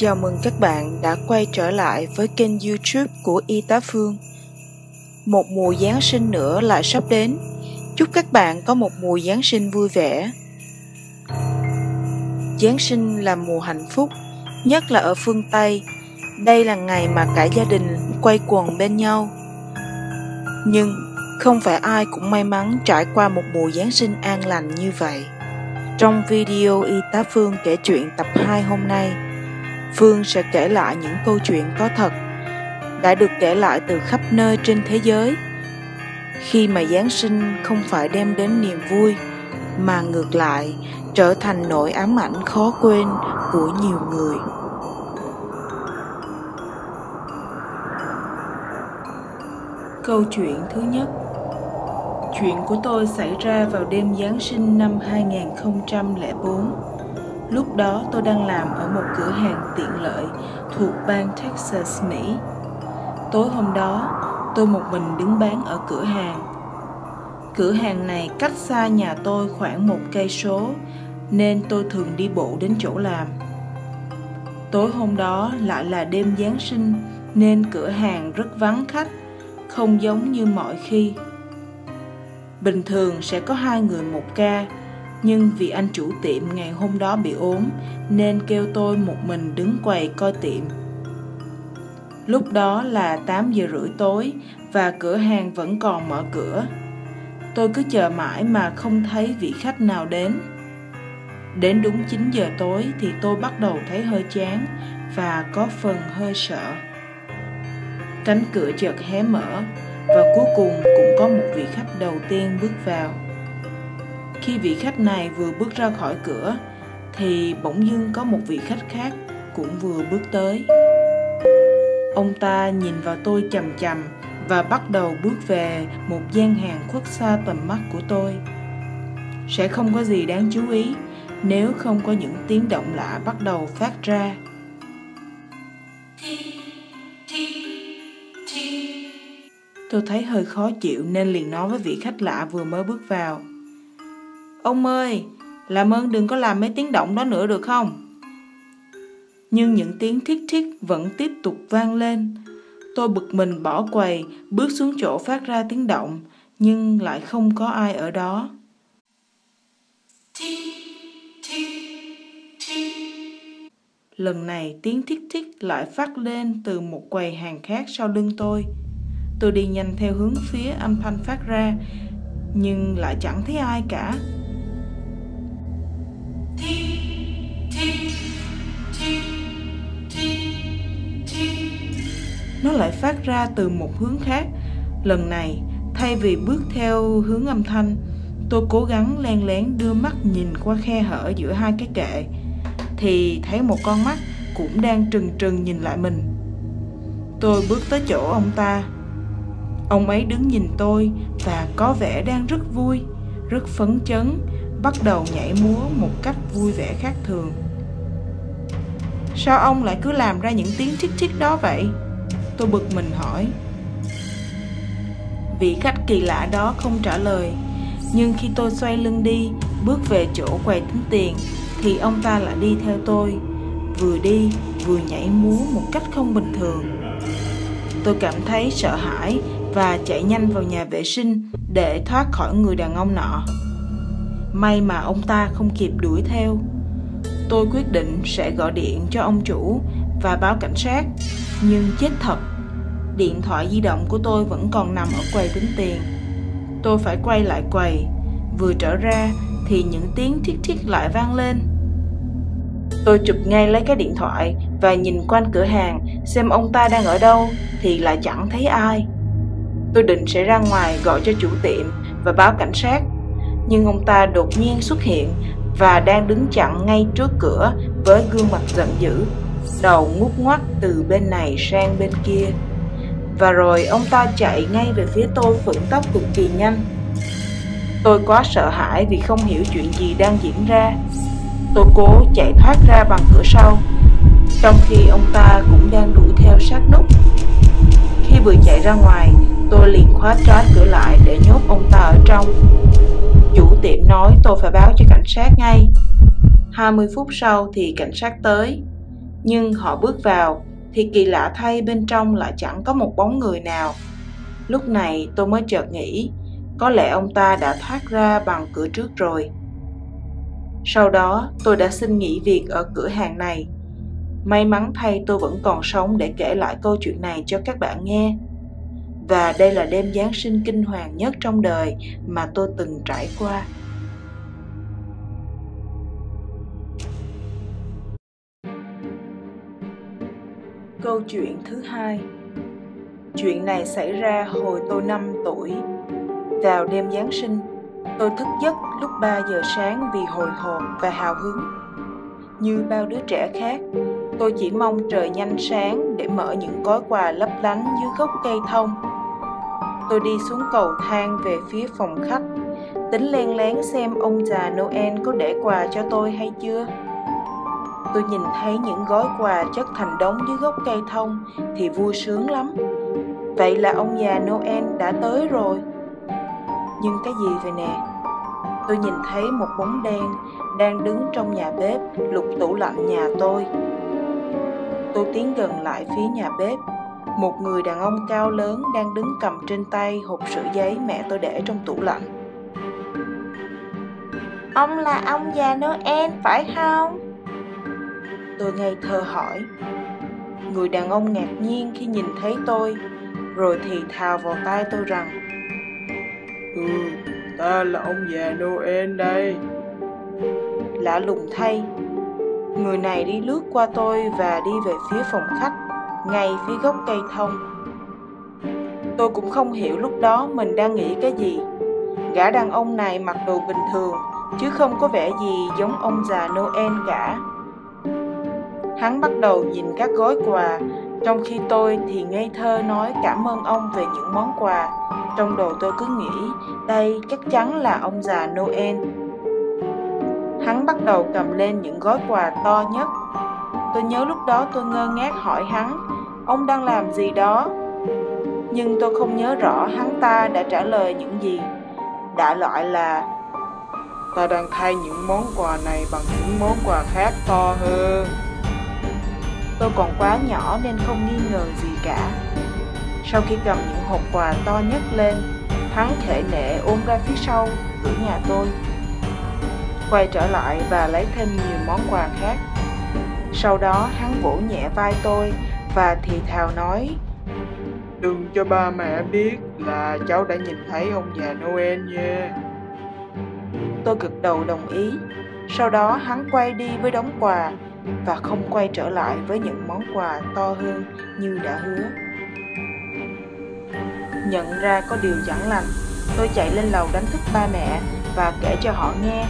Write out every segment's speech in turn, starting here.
Chào mừng các bạn đã quay trở lại với kênh youtube của Y tá Phương. Một mùa Giáng sinh nữa lại sắp đến. Chúc các bạn có một mùa Giáng sinh vui vẻ. Giáng sinh là mùa hạnh phúc, nhất là ở phương Tây. Đây là ngày mà cả gia đình quay quần bên nhau. Nhưng không phải ai cũng may mắn trải qua một mùa Giáng sinh an lành như vậy. Trong video Y tá Phương kể chuyện tập 2 hôm nay, Phương sẽ kể lại những câu chuyện có thật, đã được kể lại từ khắp nơi trên thế giới. Khi mà Giáng sinh không phải đem đến niềm vui, mà ngược lại trở thành nỗi ám ảnh khó quên của nhiều người. Câu chuyện thứ nhất Chuyện của tôi xảy ra vào đêm Giáng sinh năm 2004. Lúc đó tôi đang làm ở một cửa hàng tiện lợi thuộc bang Texas, Mỹ. Tối hôm đó, tôi một mình đứng bán ở cửa hàng. Cửa hàng này cách xa nhà tôi khoảng một cây số, nên tôi thường đi bộ đến chỗ làm. Tối hôm đó lại là đêm Giáng sinh, nên cửa hàng rất vắng khách, không giống như mọi khi. Bình thường sẽ có hai người một ca, nhưng vì anh chủ tiệm ngày hôm đó bị ốm, nên kêu tôi một mình đứng quầy coi tiệm. Lúc đó là 8 giờ rưỡi tối và cửa hàng vẫn còn mở cửa. Tôi cứ chờ mãi mà không thấy vị khách nào đến. Đến đúng 9 giờ tối thì tôi bắt đầu thấy hơi chán và có phần hơi sợ. Cánh cửa chợt hé mở và cuối cùng cũng có một vị khách đầu tiên bước vào. Khi vị khách này vừa bước ra khỏi cửa thì bỗng dưng có một vị khách khác cũng vừa bước tới. Ông ta nhìn vào tôi chầm chầm và bắt đầu bước về một gian hàng khuất xa tầm mắt của tôi. Sẽ không có gì đáng chú ý nếu không có những tiếng động lạ bắt đầu phát ra. Tôi thấy hơi khó chịu nên liền nói với vị khách lạ vừa mới bước vào. Ông ơi, làm ơn đừng có làm mấy tiếng động đó nữa được không? Nhưng những tiếng thiết thiết vẫn tiếp tục vang lên. Tôi bực mình bỏ quầy, bước xuống chỗ phát ra tiếng động, nhưng lại không có ai ở đó. Lần này tiếng thiết thiết lại phát lên từ một quầy hàng khác sau lưng tôi. Tôi đi nhanh theo hướng phía âm thanh phát ra, nhưng lại chẳng thấy ai cả. Nó lại phát ra từ một hướng khác. Lần này, thay vì bước theo hướng âm thanh, tôi cố gắng len lén đưa mắt nhìn qua khe hở giữa hai cái kệ, thì thấy một con mắt cũng đang trừng trừng nhìn lại mình. Tôi bước tới chỗ ông ta. Ông ấy đứng nhìn tôi và có vẻ đang rất vui, rất phấn chấn, bắt đầu nhảy múa một cách vui vẻ khác thường. Sao ông lại cứ làm ra những tiếng chích chích đó vậy? Tôi bực mình hỏi. Vị khách kỳ lạ đó không trả lời, nhưng khi tôi xoay lưng đi, bước về chỗ quầy tính tiền, thì ông ta lại đi theo tôi, vừa đi vừa nhảy múa một cách không bình thường. Tôi cảm thấy sợ hãi và chạy nhanh vào nhà vệ sinh để thoát khỏi người đàn ông nọ. May mà ông ta không kịp đuổi theo. Tôi quyết định sẽ gọi điện cho ông chủ và báo cảnh sát, nhưng chết thật, điện thoại di động của tôi vẫn còn nằm ở quầy tính tiền. Tôi phải quay lại quầy, vừa trở ra thì những tiếng thiết thiết lại vang lên. Tôi chụp ngay lấy cái điện thoại và nhìn quanh cửa hàng xem ông ta đang ở đâu thì lại chẳng thấy ai. Tôi định sẽ ra ngoài gọi cho chủ tiệm và báo cảnh sát nhưng ông ta đột nhiên xuất hiện và đang đứng chặn ngay trước cửa với gương mặt giận dữ, đầu ngút ngoắt từ bên này sang bên kia. Và rồi ông ta chạy ngay về phía tôi phẫn tốc cực kỳ nhanh. Tôi quá sợ hãi vì không hiểu chuyện gì đang diễn ra. Tôi cố chạy thoát ra bằng cửa sau, trong khi ông ta cũng đang đuổi theo sát nút. Khi vừa chạy ra ngoài, tôi liền khóa trái cửa lại để nhốt ông ta ở trong. Chủ tiệm nói tôi phải báo cho cảnh sát ngay 20 phút sau thì cảnh sát tới nhưng họ bước vào thì kỳ lạ thay bên trong lại chẳng có một bóng người nào. Lúc này tôi mới chợt nghĩ, có lẽ ông ta đã thoát ra bằng cửa trước rồi. Sau đó, tôi đã xin nghỉ việc ở cửa hàng này. May mắn thay tôi vẫn còn sống để kể lại câu chuyện này cho các bạn nghe. Và đây là đêm Giáng sinh kinh hoàng nhất trong đời mà tôi từng trải qua. Câu chuyện thứ hai Chuyện này xảy ra hồi tôi 5 tuổi. Vào đêm Giáng sinh, tôi thức giấc lúc 3 giờ sáng vì hồi hộp và hào hứng. Như bao đứa trẻ khác, tôi chỉ mong trời nhanh sáng để mở những gói quà lấp lánh dưới gốc cây thông. Tôi đi xuống cầu thang về phía phòng khách, tính len lén xem ông già Noel có để quà cho tôi hay chưa tôi nhìn thấy những gói quà chất thành đống dưới gốc cây thông, thì vui sướng lắm. Vậy là ông già noel đã tới rồi. Nhưng cái gì vậy nè? Tôi nhìn thấy một bóng đen đang đứng trong nhà bếp lục tủ lạnh nhà tôi. Tôi tiến gần lại phía nhà bếp. Một người đàn ông cao lớn đang đứng cầm trên tay hộp sữa giấy mẹ tôi để trong tủ lạnh. Ông là ông già noel, phải không? Tôi ngây thơ hỏi. Người đàn ông ngạc nhiên khi nhìn thấy tôi rồi thì thào vào tai tôi rằng ừ ta là ông già noel đây. Lạ lùng thay người này đi lướt qua tôi và đi về phía phòng khách ngay phía gốc cây thông. Tôi cũng không hiểu lúc đó mình đang nghĩ cái gì. Gã đàn ông này mặc đồ bình thường chứ không có vẻ gì giống ông già noel cả Hắn bắt đầu nhìn các gói quà, trong khi tôi thì ngây thơ nói cảm ơn ông về những món quà. Trong đầu tôi cứ nghĩ đây chắc chắn là ông già Noel. Hắn bắt đầu cầm lên những gói quà to nhất. Tôi nhớ lúc đó tôi ngơ ngác hỏi hắn, ông đang làm gì đó? Nhưng tôi không nhớ rõ hắn ta đã trả lời những gì. Đại loại là Ta đang thay những món quà này bằng những món quà khác to hơn. Tôi còn quá nhỏ nên không nghi ngờ gì cả. Sau khi cầm những hộp quà to nhất lên, hắn khệ nệ ôm ra phía sau cửa nhà tôi. Quay trở lại và lấy thêm nhiều món quà khác. Sau đó hắn vỗ nhẹ vai tôi và thì thào nói Đừng cho ba mẹ biết là cháu đã nhìn thấy ông già Noel nha. Tôi cực đầu đồng ý. Sau đó hắn quay đi với đống quà và không quay trở lại với những món quà to hơn như đã hứa. Nhận ra có điều chẳng lành, tôi chạy lên lầu đánh thức ba mẹ và kể cho họ nghe.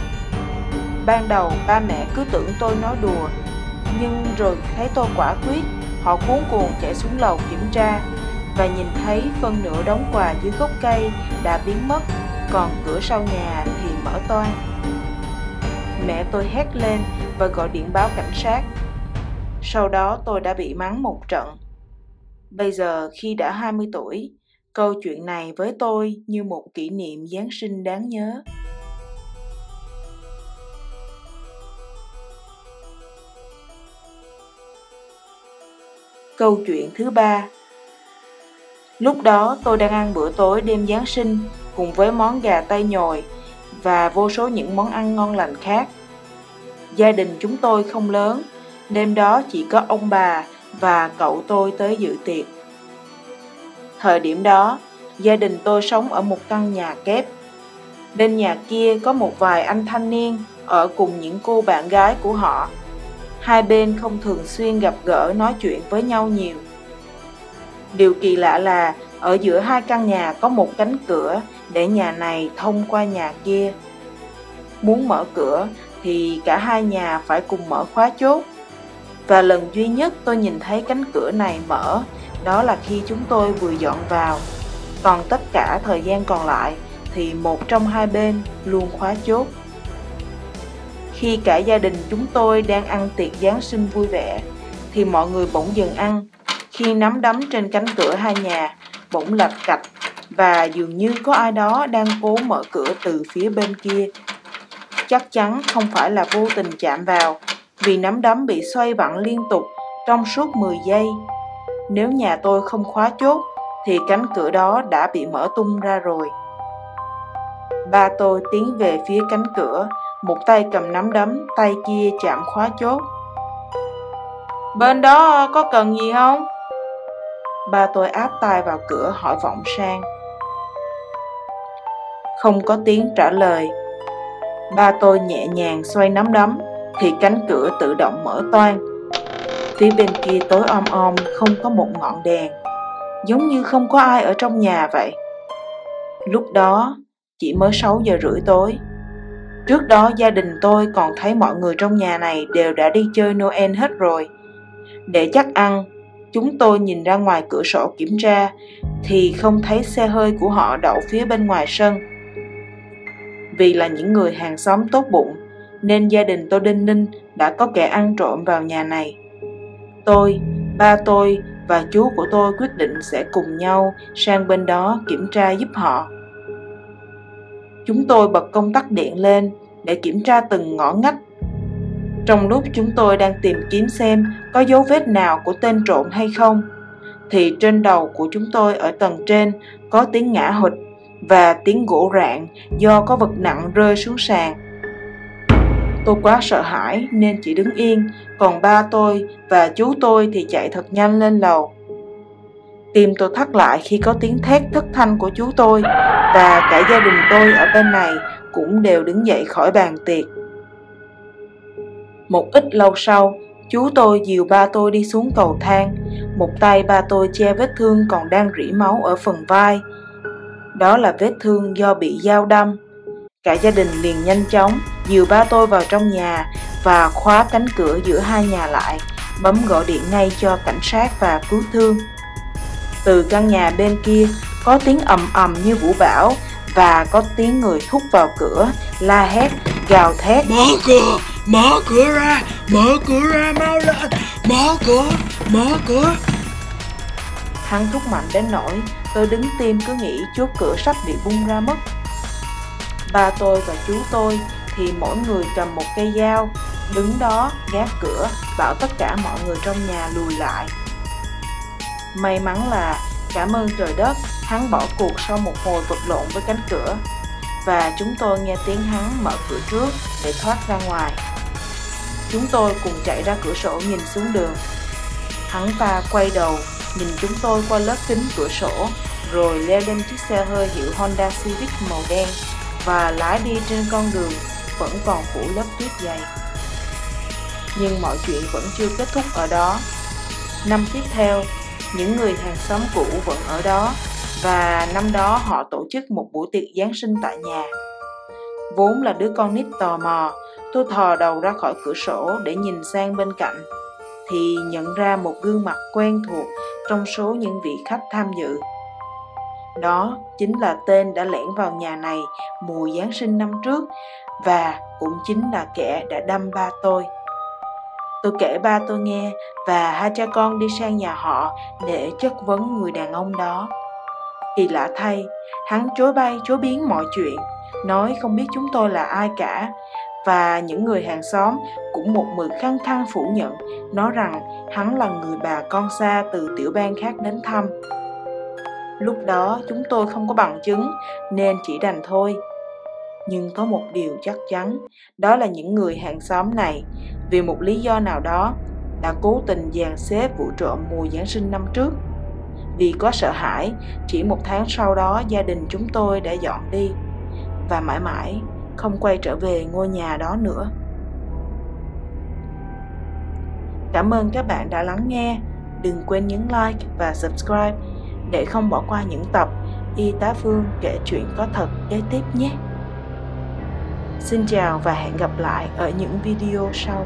Ban đầu ba mẹ cứ tưởng tôi nói đùa, nhưng rồi thấy tôi quả quyết, họ cuốn cuồng chạy xuống lầu kiểm tra và nhìn thấy phân nửa đống quà dưới gốc cây đã biến mất, còn cửa sau nhà thì mở toang. Mẹ tôi hét lên và gọi điện báo cảnh sát. Sau đó tôi đã bị mắng một trận. Bây giờ khi đã 20 tuổi, câu chuyện này với tôi như một kỷ niệm Giáng sinh đáng nhớ. Câu chuyện thứ ba Lúc đó tôi đang ăn bữa tối đêm Giáng sinh cùng với món gà tây nhồi và vô số những món ăn ngon lành khác. Gia đình chúng tôi không lớn, đêm đó chỉ có ông bà và cậu tôi tới dự tiệc. Thời điểm đó, gia đình tôi sống ở một căn nhà kép. Bên nhà kia có một vài anh thanh niên ở cùng những cô bạn gái của họ. Hai bên không thường xuyên gặp gỡ nói chuyện với nhau nhiều. Điều kỳ lạ là ở giữa hai căn nhà có một cánh cửa để nhà này thông qua nhà kia. Muốn mở cửa thì cả hai nhà phải cùng mở khóa chốt. Và lần duy nhất tôi nhìn thấy cánh cửa này mở, đó là khi chúng tôi vừa dọn vào. Còn tất cả thời gian còn lại thì một trong hai bên luôn khóa chốt. Khi cả gia đình chúng tôi đang ăn tiệc Giáng sinh vui vẻ, thì mọi người bỗng dừng ăn. Khi nắm đấm trên cánh cửa hai nhà, bỗng lạch cạch và dường như có ai đó đang cố mở cửa từ phía bên kia chắc chắn không phải là vô tình chạm vào, vì nắm đấm bị xoay vặn liên tục trong suốt 10 giây. Nếu nhà tôi không khóa chốt thì cánh cửa đó đã bị mở tung ra rồi. Ba tôi tiến về phía cánh cửa, một tay cầm nắm đấm, tay kia chạm khóa chốt. Bên đó có cần gì không? Ba tôi áp tay vào cửa hỏi vọng sang. Không có tiếng trả lời. Ba tôi nhẹ nhàng xoay nắm đấm, thì cánh cửa tự động mở toang. Phía bên kia tối om om, không có một ngọn đèn, giống như không có ai ở trong nhà vậy. Lúc đó, chỉ mới 6 giờ rưỡi tối. Trước đó gia đình tôi còn thấy mọi người trong nhà này đều đã đi chơi Noel hết rồi. Để chắc ăn, chúng tôi nhìn ra ngoài cửa sổ kiểm tra thì không thấy xe hơi của họ đậu phía bên ngoài sân. Vì là những người hàng xóm tốt bụng nên gia đình tôi đinh ninh đã có kẻ ăn trộm vào nhà này. Tôi, ba tôi và chú của tôi quyết định sẽ cùng nhau sang bên đó kiểm tra giúp họ. Chúng tôi bật công tắc điện lên để kiểm tra từng ngõ ngách. Trong lúc chúng tôi đang tìm kiếm xem có dấu vết nào của tên trộm hay không, thì trên đầu của chúng tôi ở tầng trên có tiếng ngã hụt và tiếng gỗ rạn do có vật nặng rơi xuống sàn. Tôi quá sợ hãi nên chỉ đứng yên, còn ba tôi và chú tôi thì chạy thật nhanh lên lầu. Tim tôi thắt lại khi có tiếng thét thất thanh của chú tôi và cả gia đình tôi ở bên này cũng đều đứng dậy khỏi bàn tiệc. Một ít lâu sau, chú tôi dìu ba tôi đi xuống cầu thang, một tay ba tôi che vết thương còn đang rỉ máu ở phần vai. Đó là vết thương do bị dao đâm. Cả gia đình liền nhanh chóng dìu ba tôi vào trong nhà và khóa cánh cửa giữa hai nhà lại, bấm gọi điện ngay cho cảnh sát và cứu thương. Từ căn nhà bên kia có tiếng ầm ầm như vũ bão và có tiếng người thúc vào cửa, la hét, gào thét. Mở cửa, mở cửa ra, mở cửa ra mau lên, mở cửa, mở cửa. Hắn thúc mạnh đến nỗi tôi đứng tim cứ nghĩ chốt cửa sắp bị bung ra mất. Ba tôi và chú tôi thì mỗi người cầm một cây dao, đứng đó gác cửa bảo tất cả mọi người trong nhà lùi lại. May mắn là cảm ơn trời đất, hắn bỏ cuộc sau một hồi vật lộn với cánh cửa và chúng tôi nghe tiếng hắn mở cửa trước để thoát ra ngoài. Chúng tôi cùng chạy ra cửa sổ nhìn xuống đường. Hắn ta quay đầu, nhìn chúng tôi qua lớp kính cửa sổ, rồi leo lên chiếc xe hơi hiệu Honda Civic màu đen và lái đi trên con đường vẫn còn phủ lớp tuyết dày. Nhưng mọi chuyện vẫn chưa kết thúc ở đó. Năm tiếp theo, những người hàng xóm cũ vẫn ở đó và năm đó họ tổ chức một buổi tiệc Giáng sinh tại nhà. Vốn là đứa con nít tò mò, tôi thò đầu ra khỏi cửa sổ để nhìn sang bên cạnh thì nhận ra một gương mặt quen thuộc trong số những vị khách tham dự. Đó chính là tên đã lẻn vào nhà này mùa Giáng sinh năm trước và cũng chính là kẻ đã đâm ba tôi. Tôi kể ba tôi nghe và hai cha con đi sang nhà họ để chất vấn người đàn ông đó. Kỳ lạ thay, hắn chối bay chối biến mọi chuyện, nói không biết chúng tôi là ai cả và những người hàng xóm cũng một mực khăng khăng phủ nhận, nói rằng hắn là người bà con xa từ tiểu bang khác đến thăm. Lúc đó chúng tôi không có bằng chứng nên chỉ đành thôi. Nhưng có một điều chắc chắn, đó là những người hàng xóm này, vì một lý do nào đó, đã cố tình dàn xếp vụ trộm mùa Giáng sinh năm trước. Vì có sợ hãi, chỉ một tháng sau đó gia đình chúng tôi đã dọn đi và mãi mãi không quay trở về ngôi nhà đó nữa. Cảm ơn các bạn đã lắng nghe. Đừng quên nhấn like và subscribe để không bỏ qua những tập Y tá Phương kể chuyện có thật kế tiếp nhé. Xin chào và hẹn gặp lại ở những video sau.